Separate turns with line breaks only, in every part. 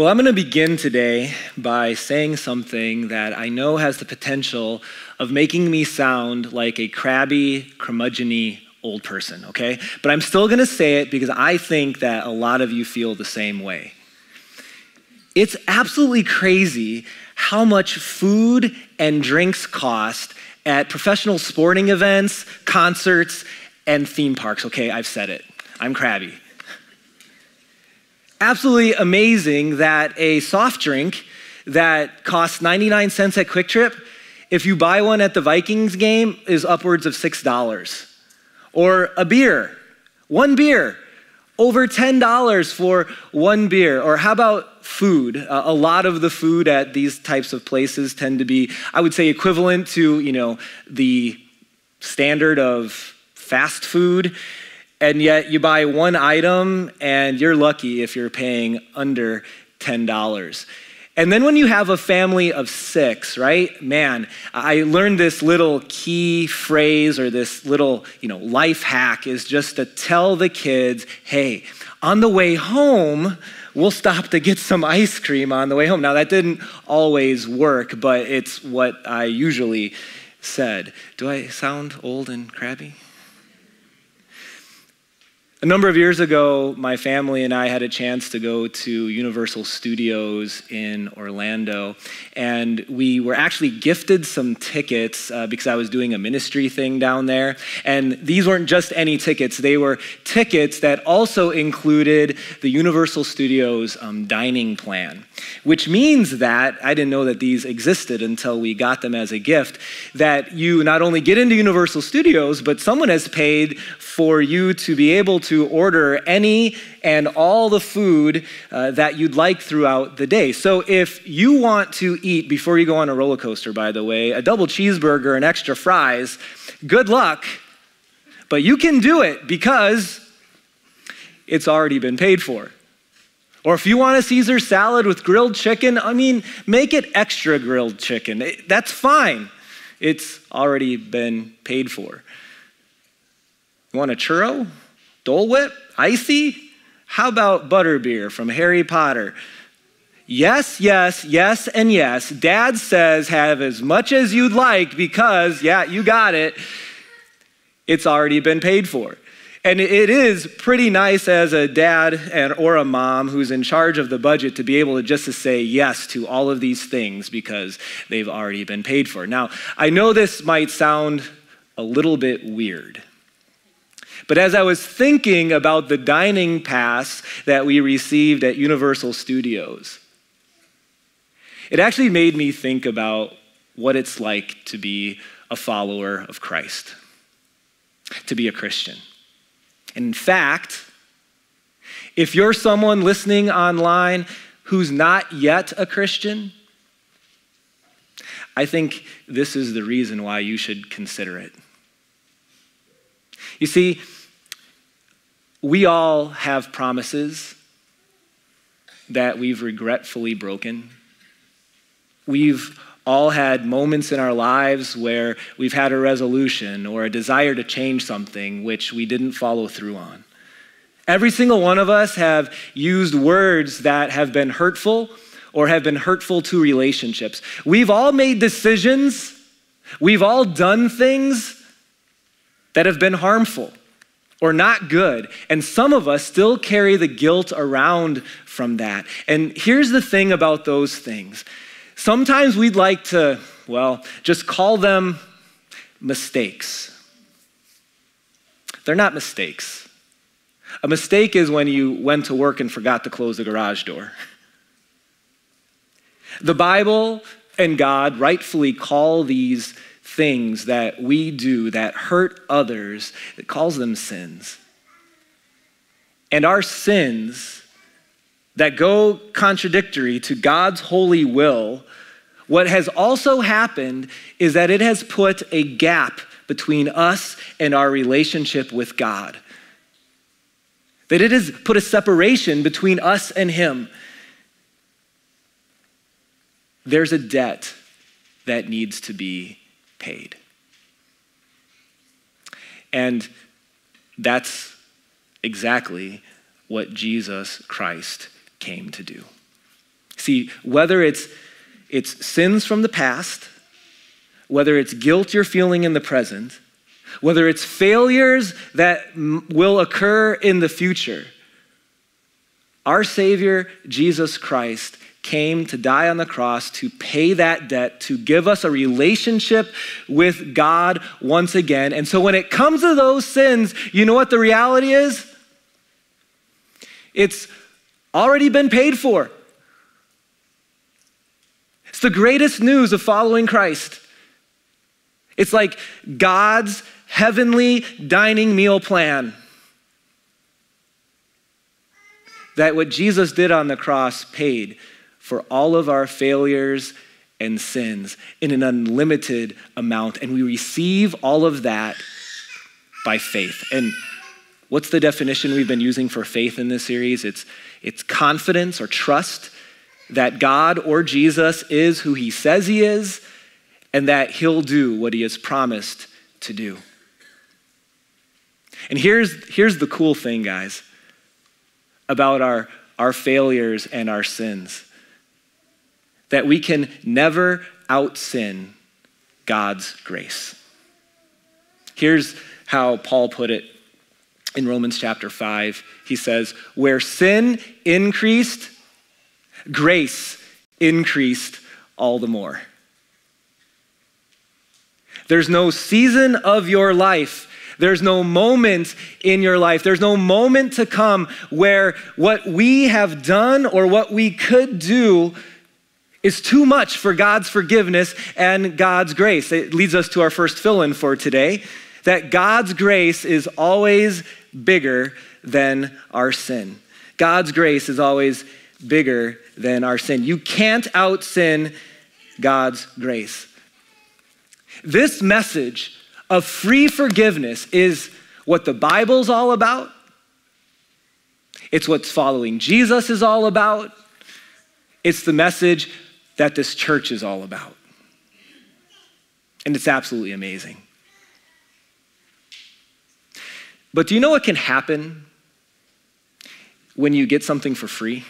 Well, I'm going to begin today by saying something that I know has the potential of making me sound like a crabby, curmudgeon old person, okay? But I'm still going to say it because I think that a lot of you feel the same way. It's absolutely crazy how much food and drinks cost at professional sporting events, concerts, and theme parks. Okay, I've said it. I'm crabby absolutely amazing that a soft drink that costs 99 cents at Kwik Trip, if you buy one at the Vikings game, is upwards of $6. Or a beer, one beer, over $10 for one beer. Or how about food? Uh, a lot of the food at these types of places tend to be, I would say, equivalent to, you know, the standard of fast food and yet you buy one item and you're lucky if you're paying under $10. And then when you have a family of six, right? Man, I learned this little key phrase or this little, you know, life hack is just to tell the kids, hey, on the way home, we'll stop to get some ice cream on the way home. Now, that didn't always work, but it's what I usually said. Do I sound old and crabby? A number of years ago, my family and I had a chance to go to Universal Studios in Orlando, and we were actually gifted some tickets uh, because I was doing a ministry thing down there. And these weren't just any tickets, they were tickets that also included the Universal Studios um, dining plan, which means that I didn't know that these existed until we got them as a gift. That you not only get into Universal Studios, but someone has paid for you to be able to order any and all the food uh, that you'd like throughout the day. So if you want to eat before you go on a roller coaster, by the way, a double cheeseburger and extra fries, good luck. But you can do it because it's already been paid for. Or if you want a Caesar salad with grilled chicken, I mean, make it extra grilled chicken. That's fine. It's already been paid for. You want a churro? Dole Whip? Icy? How about butterbeer from Harry Potter? Yes, yes, yes, and yes. Dad says have as much as you'd like because, yeah, you got it. It's already been paid for. And it is pretty nice as a dad and or a mom who's in charge of the budget to be able to just to say yes to all of these things because they've already been paid for. Now, I know this might sound a little bit weird. But as I was thinking about the dining pass that we received at Universal Studios, it actually made me think about what it's like to be a follower of Christ, to be a Christian. In fact, if you're someone listening online who's not yet a Christian, I think this is the reason why you should consider it. You see, we all have promises that we've regretfully broken. We've all had moments in our lives where we've had a resolution or a desire to change something which we didn't follow through on. Every single one of us have used words that have been hurtful or have been hurtful to relationships. We've all made decisions, we've all done things that have been harmful or not good. And some of us still carry the guilt around from that. And here's the thing about those things sometimes we'd like to, well, just call them mistakes. They're not mistakes. A mistake is when you went to work and forgot to close the garage door. The Bible and God rightfully call these things that we do that hurt others, it calls them sins. And our sins that go contradictory to God's holy will, what has also happened is that it has put a gap between us and our relationship with God. That it has put a separation between us and Him. There's a debt that needs to be paid. And that's exactly what Jesus Christ came to do. See, whether it's, it's sins from the past, whether it's guilt you're feeling in the present, whether it's failures that will occur in the future, our Savior, Jesus Christ, came to die on the cross to pay that debt, to give us a relationship with God once again. And so when it comes to those sins, you know what the reality is? It's already been paid for. It's the greatest news of following Christ. It's like God's heavenly dining meal plan. That what Jesus did on the cross paid for all of our failures and sins in an unlimited amount. And we receive all of that by faith. And what's the definition we've been using for faith in this series? It's, it's confidence or trust that God or Jesus is who he says he is and that he'll do what he has promised to do. And here's, here's the cool thing, guys, about our, our failures and our sins that we can never out sin God's grace. Here's how Paul put it in Romans chapter 5. He says, Where sin increased, grace increased all the more. There's no season of your life there's no moment in your life. There's no moment to come where what we have done or what we could do is too much for God's forgiveness and God's grace. It leads us to our first fill in for today that God's grace is always bigger than our sin. God's grace is always bigger than our sin. You can't out sin God's grace. This message of free forgiveness is what the Bible's all about. It's what following Jesus is all about. It's the message that this church is all about. And it's absolutely amazing. But do you know what can happen when you get something for free?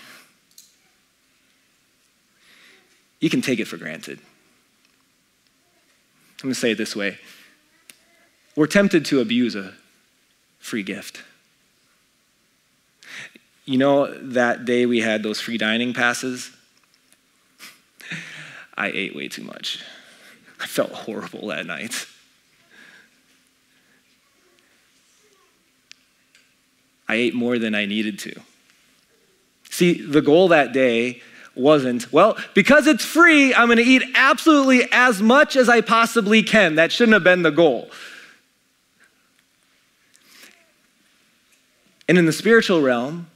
You can take it for granted. I'm going to say it this way we're tempted to abuse a free gift. You know, that day we had those free dining passes? I ate way too much. I felt horrible that night. I ate more than I needed to. See, the goal that day wasn't, well, because it's free, I'm going to eat absolutely as much as I possibly can. That shouldn't have been the goal. And in the spiritual realm,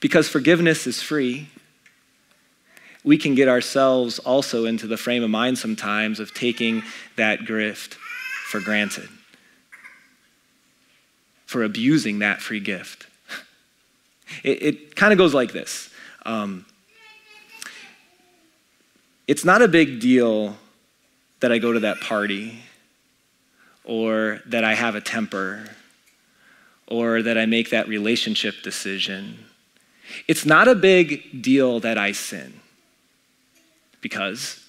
because forgiveness is free, we can get ourselves also into the frame of mind sometimes of taking that gift for granted, for abusing that free gift. It, it kind of goes like this um, It's not a big deal that I go to that party, or that I have a temper, or that I make that relationship decision. It's not a big deal that I sin because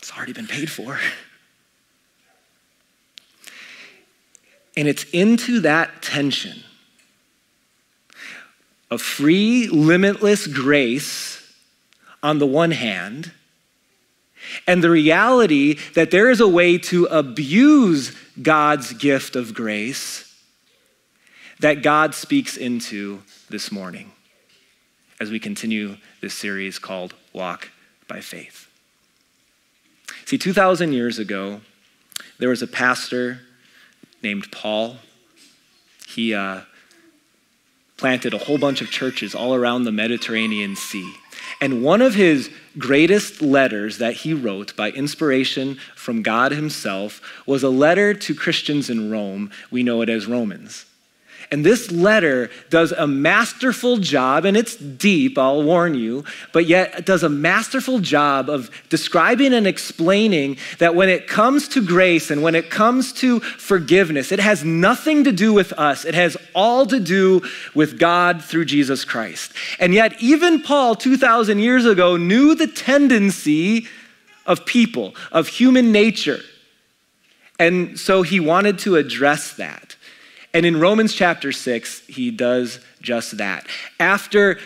it's already been paid for. And it's into that tension of free, limitless grace on the one hand, and the reality that there is a way to abuse God's gift of grace that God speaks into this morning as we continue this series called Walk by Faith. See, 2,000 years ago, there was a pastor named Paul. He uh, planted a whole bunch of churches all around the Mediterranean Sea. And one of his greatest letters that he wrote by inspiration from God himself was a letter to Christians in Rome. We know it as Romans. And this letter does a masterful job, and it's deep, I'll warn you, but yet it does a masterful job of describing and explaining that when it comes to grace and when it comes to forgiveness, it has nothing to do with us. It has all to do with God through Jesus Christ. And yet, even Paul, 2,000 years ago, knew the tendency of people, of human nature. And so he wanted to address that. And in Romans chapter 6, he does just that. After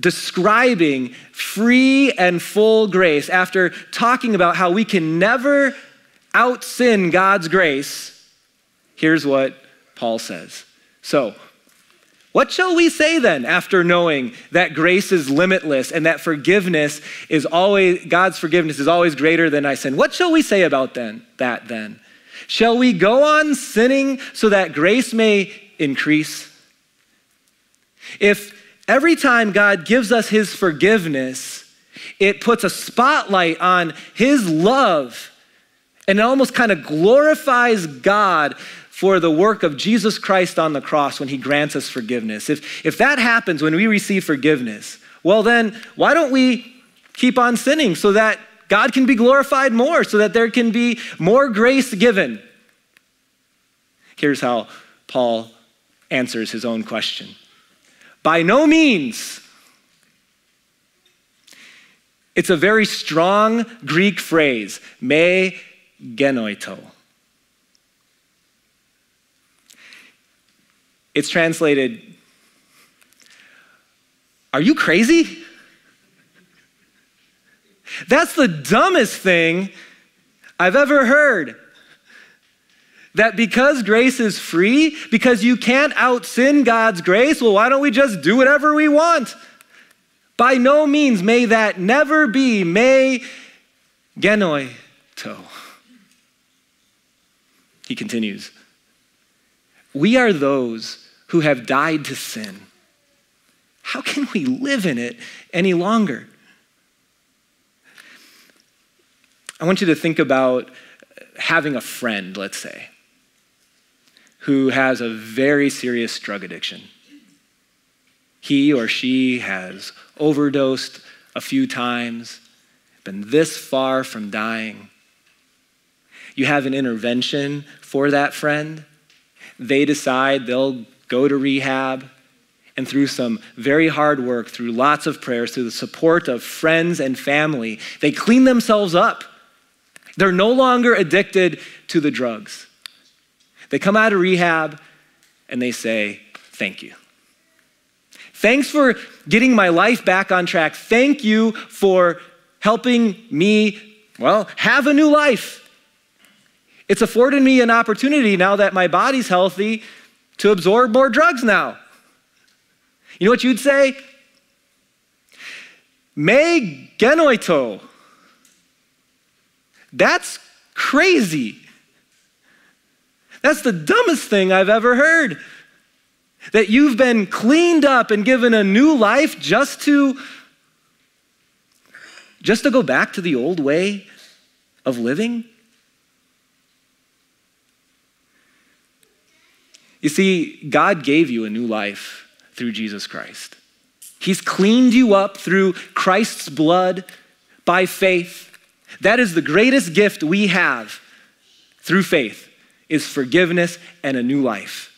describing free and full grace, after talking about how we can never out sin God's grace, here's what Paul says. So, what shall we say then after knowing that grace is limitless and that forgiveness is always God's forgiveness is always greater than I sin? What shall we say about then that then? Shall we go on sinning so that grace may increase? If every time God gives us his forgiveness, it puts a spotlight on his love and it almost kind of glorifies God for the work of Jesus Christ on the cross when he grants us forgiveness. If, if that happens when we receive forgiveness, well, then why don't we keep on sinning so that God can be glorified more so that there can be more grace given. Here's how Paul answers his own question By no means. It's a very strong Greek phrase, me genoito. It's translated, Are you crazy? That's the dumbest thing I've ever heard. That because grace is free, because you can't out sin God's grace, well, why don't we just do whatever we want? By no means may that never be. me genoito. He continues. We are those who have died to sin. How can we live in it any longer? I want you to think about having a friend, let's say, who has a very serious drug addiction. He or she has overdosed a few times, been this far from dying. You have an intervention for that friend. They decide they'll go to rehab. And through some very hard work, through lots of prayers, through the support of friends and family, they clean themselves up they're no longer addicted to the drugs. They come out of rehab and they say, Thank you. Thanks for getting my life back on track. Thank you for helping me, well, have a new life. It's afforded me an opportunity now that my body's healthy to absorb more drugs now. You know what you'd say? Me genoito. That's crazy. That's the dumbest thing I've ever heard. That you've been cleaned up and given a new life just to just to go back to the old way of living? You see, God gave you a new life through Jesus Christ. He's cleaned you up through Christ's blood by faith. That is the greatest gift we have through faith is forgiveness and a new life.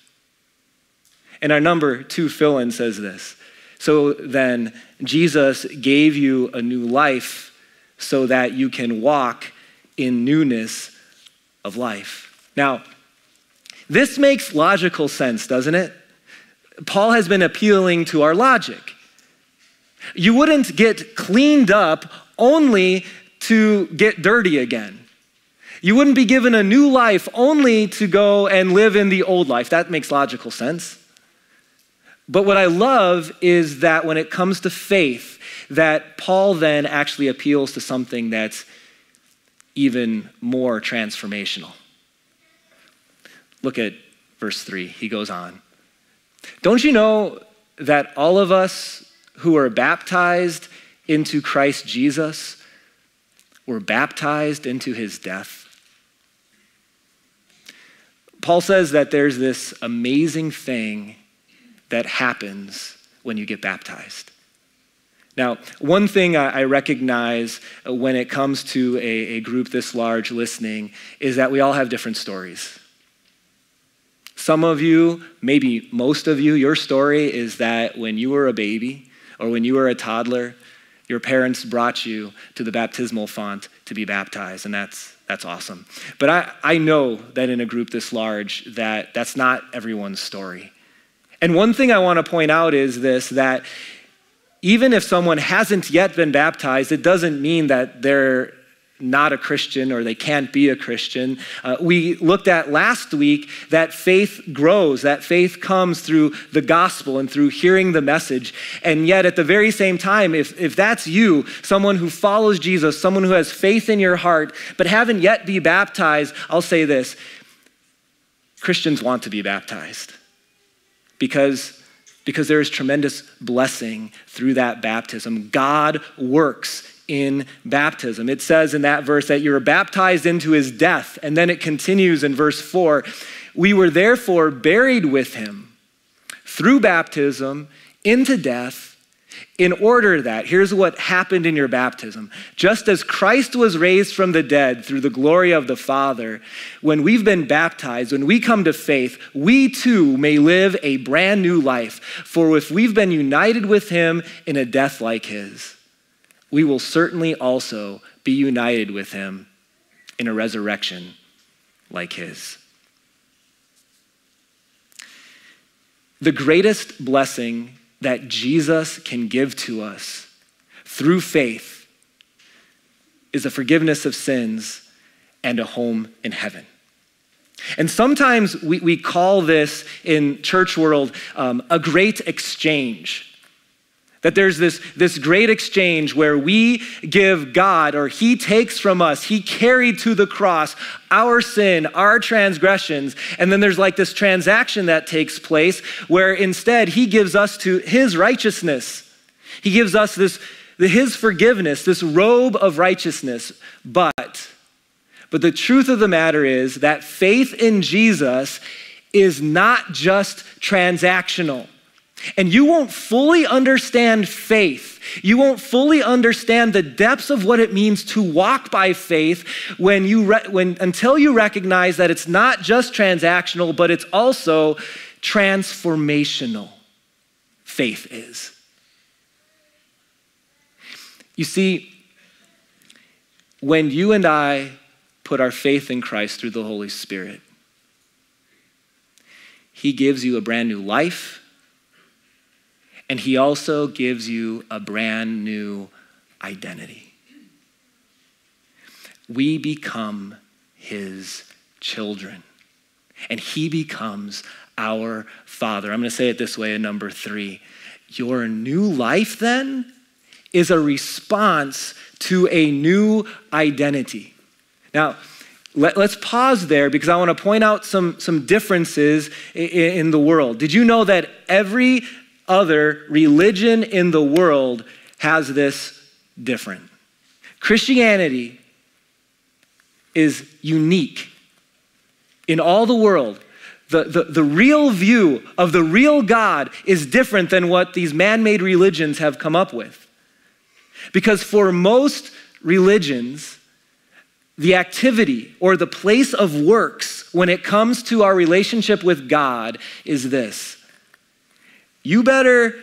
And our number two fill in says this. So then, Jesus gave you a new life so that you can walk in newness of life. Now, this makes logical sense, doesn't it? Paul has been appealing to our logic. You wouldn't get cleaned up only to get dirty again. You wouldn't be given a new life only to go and live in the old life. That makes logical sense. But what I love is that when it comes to faith, that Paul then actually appeals to something that's even more transformational. Look at verse 3. He goes on. Don't you know that all of us who are baptized into Christ Jesus were baptized into his death. Paul says that there's this amazing thing that happens when you get baptized. Now, one thing I recognize when it comes to a, a, group this large listening is that we all have different stories. Some of you, maybe most of you, your story is that when you were a baby or when you were a toddler, your parents brought you to the baptismal font to be baptized, and that's, that's awesome. But I, I know that in a group this large, that that's not everyone's story. And one thing I want to point out is this that even if someone hasn't yet been baptized, it doesn't mean that they're not a Christian or they can't be a Christian. Uh, we looked at last week that faith grows, that faith comes through the gospel and through hearing the message. And yet, at the very same time, if, if that's you, someone who follows Jesus, someone who has faith in your heart, but haven't yet be baptized, I'll say this Christians want to be baptized because, because there is tremendous blessing through that baptism. God works in baptism. It says in that verse that you're baptized into his death. And then it continues in verse 4 We were therefore buried with him through baptism into death in order that, here's what happened in your baptism. Just as Christ was raised from the dead through the glory of the Father, when we've been baptized, when we come to faith, we too may live a brand new life. For if we've been united with him in a death like his, we will certainly also be united with him in a resurrection like his. The greatest blessing that Jesus can give to us through faith is a forgiveness of sins and a home in heaven. And sometimes we, we call this in church world um, a great exchange. That there's this, this great exchange where we give God, or He takes from us, He carried to the cross our sin, our transgressions. And then there's like this transaction that takes place where instead He gives us to His righteousness. He gives us this, His forgiveness, this robe of righteousness. But, but the truth of the matter is that faith in Jesus is not just transactional. And you won't fully understand faith. You won't fully understand the depths of what it means to walk by faith when you re- when, until you recognize that it's not just transactional, but it's also transformational. Faith is. You see, when you and I put our faith in Christ through the Holy Spirit, He gives you a brand new life and he also gives you a brand new identity. We become his children, and he becomes our father. I'm going to say it this way in number three. Your new life then is a response to a new identity. Now, let, us pause there because I want to point out some, some differences in, in the world. Did you know that every other religion in the world has this different. Christianity is unique in all the world. The, the, the real view of the real God is different than what these man made religions have come up with. Because for most religions, the activity or the place of works when it comes to our relationship with God is this you better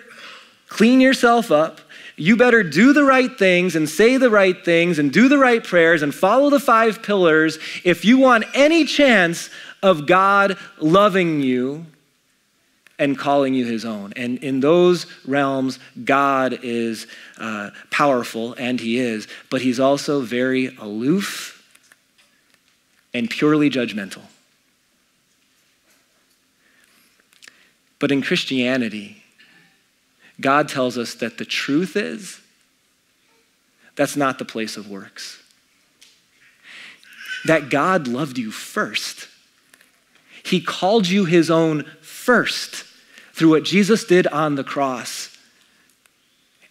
clean yourself up. You better do the right things and say the right things and do the right prayers and follow the five pillars if you want any chance of God loving you and calling you his own. And in those realms, God is uh, powerful, and he is, but he's also very aloof and purely judgmental. But in Christianity, God tells us that the truth is that's not the place of works. That God loved you first. He called you his own first through what Jesus did on the cross.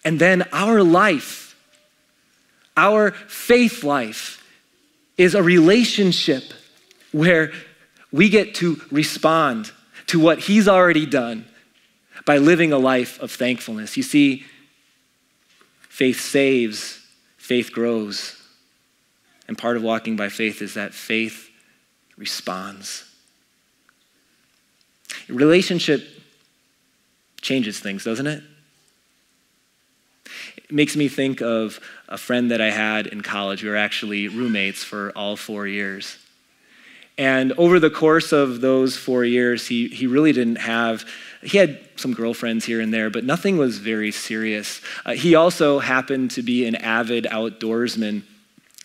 And then our life, our faith life, is a relationship where we get to respond to what He's already done by living a life of thankfulness. You see, faith saves, faith grows. And part of walking by faith is that faith responds. Relationship changes things, doesn't it? It makes me think of a friend that I had in college. We were actually roommates for all four years. And over the course of those four years, he, he really didn't have, he had some girlfriends here and there, but nothing was very serious. Uh, he also happened to be an avid outdoorsman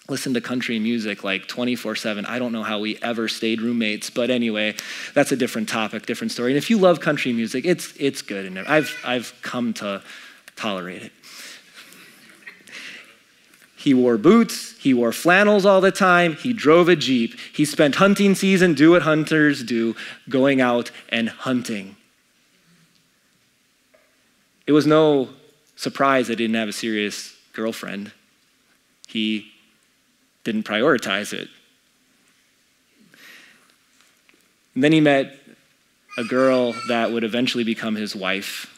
listened to country music like 24 7. I don't know how we ever stayed roommates, but anyway, that's a different topic, different story. And if you love country music, it's, it's good. And I've, I've come to tolerate it. He wore boots, he wore flannels all the time, he drove a Jeep. He spent hunting season, do what hunters do, going out and hunting. It was no surprise that he didn't have a serious girlfriend. He didn't prioritize it. And then he met a girl that would eventually become his wife.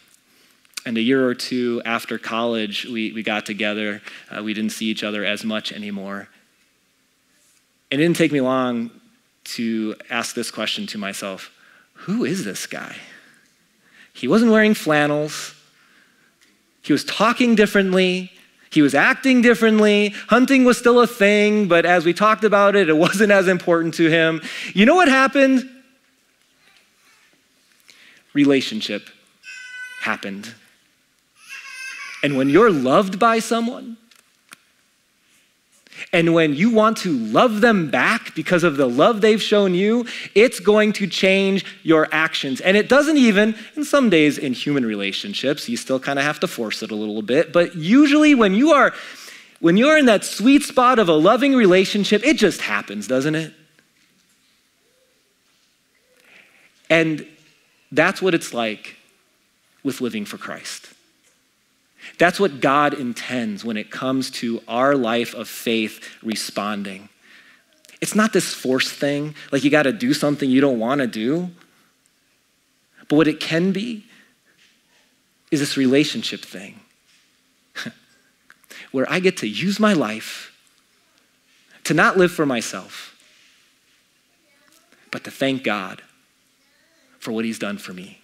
And a year or two after college, we, we got together. Uh, we didn't see each other as much anymore. And it didn't take me long to ask this question to myself Who is this guy? He wasn't wearing flannels, he was talking differently, he was acting differently. Hunting was still a thing, but as we talked about it, it wasn't as important to him. You know what happened? Relationship happened. And when you're loved by someone, and when you want to love them back because of the love they've shown you, it's going to change your actions. And it doesn't even, in some days in human relationships, you still kind of have to force it a little bit. But usually when you are when you're in that sweet spot of a loving relationship, it just happens, doesn't it? And that's what it's like with living for Christ. That's what God intends when it comes to our life of faith responding. It's not this force thing, like you got to do something you don't want to do. But what it can be is this relationship thing where I get to use my life to not live for myself, but to thank God for what He's done for me.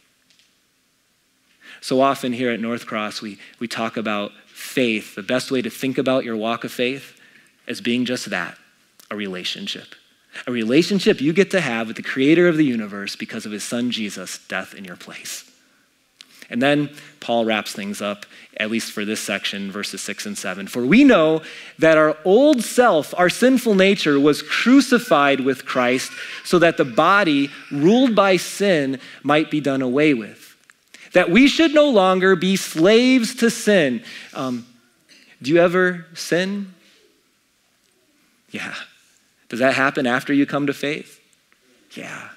So often here at NorthCross, we, we talk about faith. The best way to think about your walk of faith is being just that a relationship. A relationship you get to have with the creator of the universe because of his son Jesus' death in your place. And then Paul wraps things up, at least for this section, verses six and seven. For we know that our old self, our sinful nature, was crucified with Christ so that the body ruled by sin might be done away with that we should no longer be slaves to sin. Um, do you ever sin? Yeah. Does that happen after you come to faith? Yeah.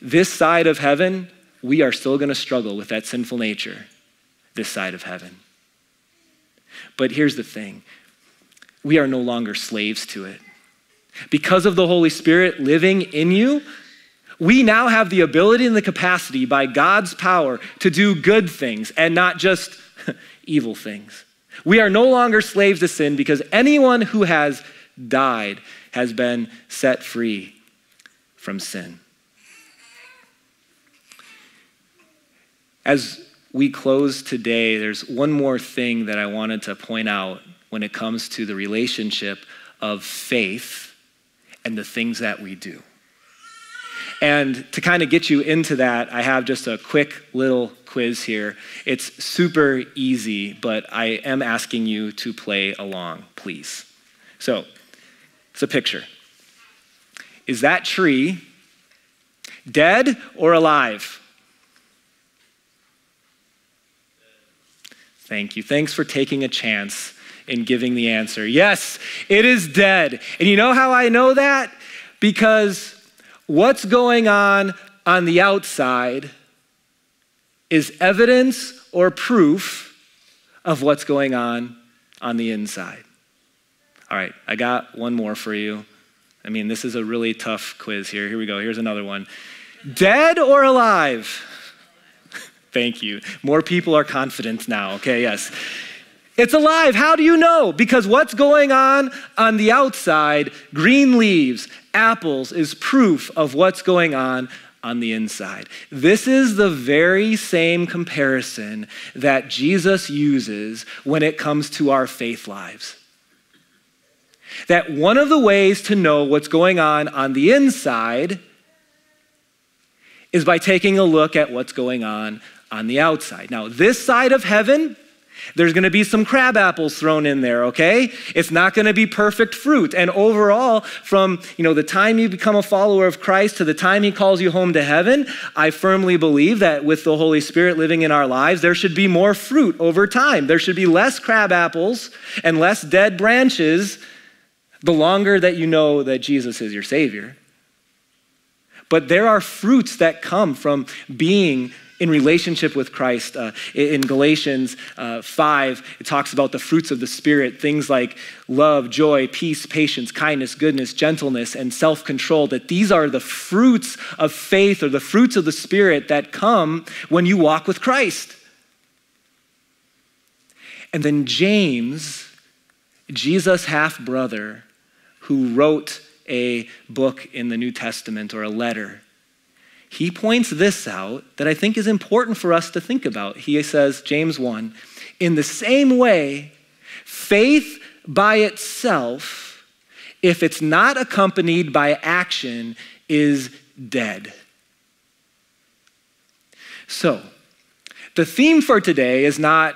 This side of heaven, we are still going to struggle with that sinful nature, this side of heaven. But here's the thing we are no longer slaves to it. Because of the Holy Spirit living in you, we now have the ability and the capacity by God's power to do good things and not just evil things. We are no longer slaves to sin because anyone who has died has been set free from sin. As we close today, there's one more thing that I wanted to point out when it comes to the relationship of faith and the things that we do. And to kind of get you into that, I have just a quick little quiz here. It's super easy, but I am asking you to play along, please. So, it's a picture. Is that tree dead or alive? Thank you. Thanks for taking a chance in giving the answer. Yes, it is dead. And you know how I know that? Because what's going on on the outside is evidence or proof of what's going on on the inside. All right, I got one more for you. I mean, this is a really tough quiz here. Here we go. Here's another one. Dead or alive? Thank you. More people are confident now. Okay, yes. It's alive. How do you know? Because what's going on on the outside, green leaves, apples, is proof of what's going on on the inside. This is the very same comparison that Jesus uses when it comes to our faith lives. That one of the ways to know what's going on on the inside is by taking a look at what's going on on the outside. Now, this side of heaven, there's going to be some crab apples thrown in there, okay? It's not going to be perfect fruit. And overall, from, you know, the time you become a follower of Christ to the time he calls you home to heaven, I firmly believe that with the Holy Spirit living in our lives, there should be more fruit over time. There should be less crab apples and less dead branches the longer that you know that Jesus is your savior. But there are fruits that come from being in relationship with Christ. Uh, in Galatians uh, 5, it talks about the fruits of the Spirit, things like love, joy, peace, patience, kindness, goodness, gentleness, and self control. That these are the fruits of faith or the fruits of the Spirit that come when you walk with Christ. And then James, Jesus' half brother, who wrote a book in the New Testament or a letter, he points this out that I think is important for us to think about. He says, James 1, in the same way, faith by itself, if it's not accompanied by action, is dead. So, the theme for today is not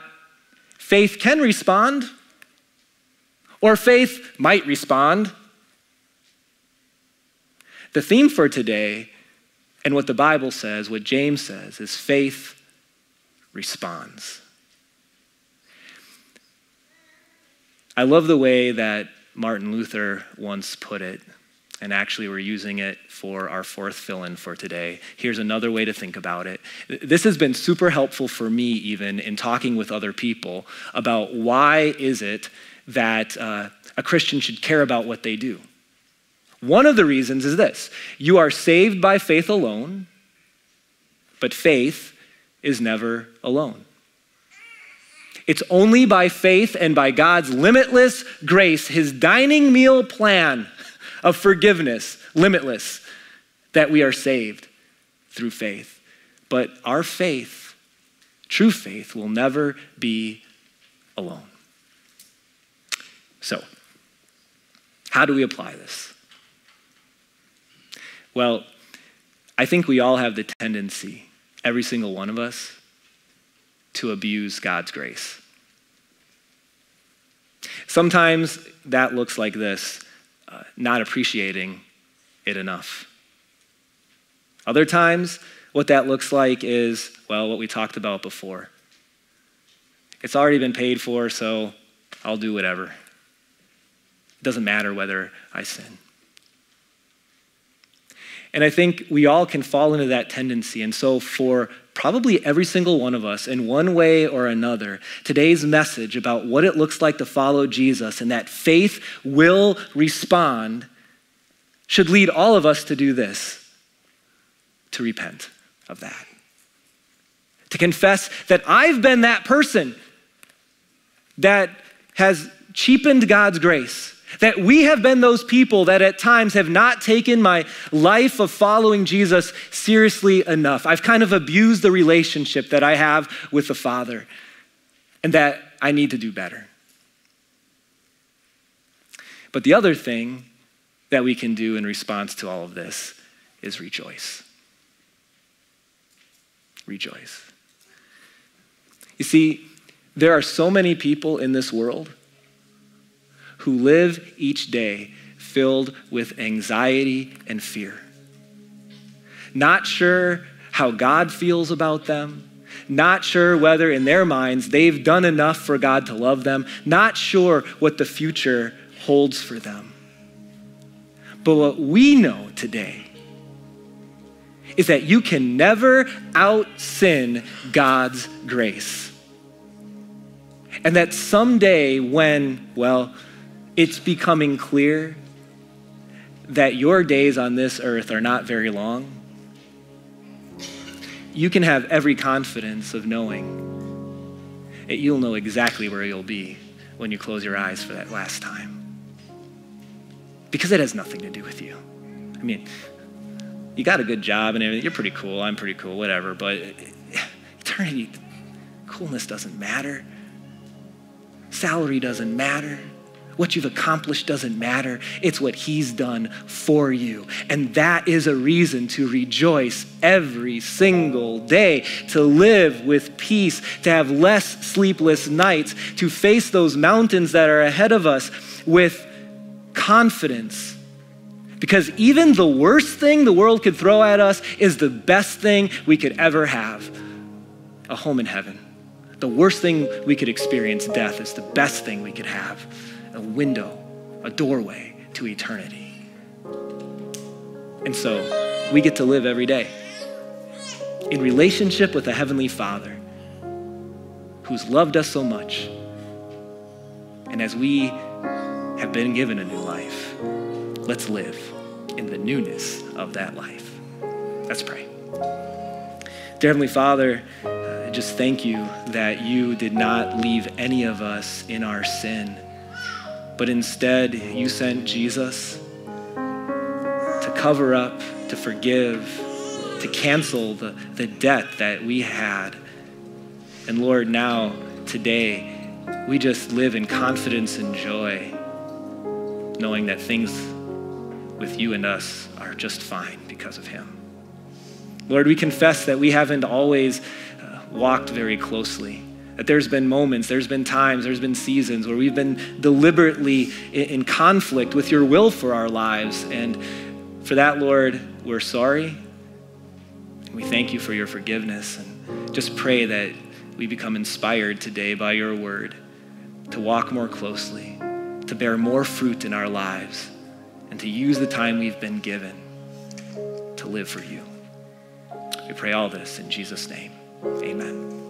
faith can respond or faith might respond. The theme for today and what the Bible says, what James says, is faith responds. I love the way that Martin Luther once put it, and actually we're using it for our fourth fill in for today. Here's another way to think about it. This has been super helpful for me, even in talking with other people about why is it that uh, a Christian should care about what they do. One of the reasons is this you are saved by faith alone, but faith is never alone. It's only by faith and by God's limitless grace, his dining meal plan of forgiveness, limitless, that we are saved through faith. But our faith, true faith, will never be alone. So, how do we apply this? Well, I think we all have the tendency, every single one of us, to abuse God's grace. Sometimes that looks like this uh, not appreciating it enough. Other times, what that looks like is, well, what we talked about before. It's already been paid for, so I'll do whatever. It doesn't matter whether I sin. And I think we all can fall into that tendency. And so, for probably every single one of us, in one way or another, today's message about what it looks like to follow Jesus and that faith will respond should lead all of us to do this to repent of that. To confess that I've been that person that has cheapened God's grace that we have been those people that at times have not taken my life of following Jesus seriously enough. I've kind of abused the relationship that I have with the Father, and that I need to do better. But the other thing that we can do in response to all of this is rejoice. Rejoice. You see, there are so many people in this world who live each day filled with anxiety and fear. Not sure how God feels about them, not sure whether in their minds they've done enough for God to love them, not sure what the future holds for them. But what we know today is that you can never out sin God's grace. And that someday, when, well, it's becoming clear that your days on this earth are not very long. you can have every confidence of knowing that you'll know exactly where you'll be when you close your eyes for that last time. Because it has nothing to do with you. I mean, you got a good job and everything. You're pretty cool. I'm pretty cool, whatever. But eternity, coolness doesn't matter. Salary doesn't matter. What you've accomplished doesn't matter. It's what He's done for you. And that is a reason to rejoice every single day, to live with peace, to have less sleepless nights, to face those mountains that are ahead of us with confidence. Because even the worst thing the world could throw at us is the best thing we could ever have a home in heaven. The worst thing we could experience, death, is the best thing we could have a window, a doorway to eternity. And so we get to live every day in relationship with a Heavenly Father who's loved us so much. And as we have been given a new life, let's live in the newness of that life. Let's pray. Dear Heavenly Father, just thank you that you did not leave any of us in our sin but instead you sent Jesus to cover up, to forgive, to cancel the, the debt that we had. And Lord, now, today, we just live in confidence and joy, knowing that things with you and us are just fine because of Him. Lord, we confess that we haven't always uh, walked very closely that there's been moments, there's been times, there's been seasons where we've been deliberately in conflict with your will for our lives. And for that, Lord, we're sorry. We thank you for your forgiveness and just pray that we become inspired today by your word to walk more closely, to bear more fruit in our lives, and to use the time we've been given to live for you. We pray all this in Jesus' name. Amen.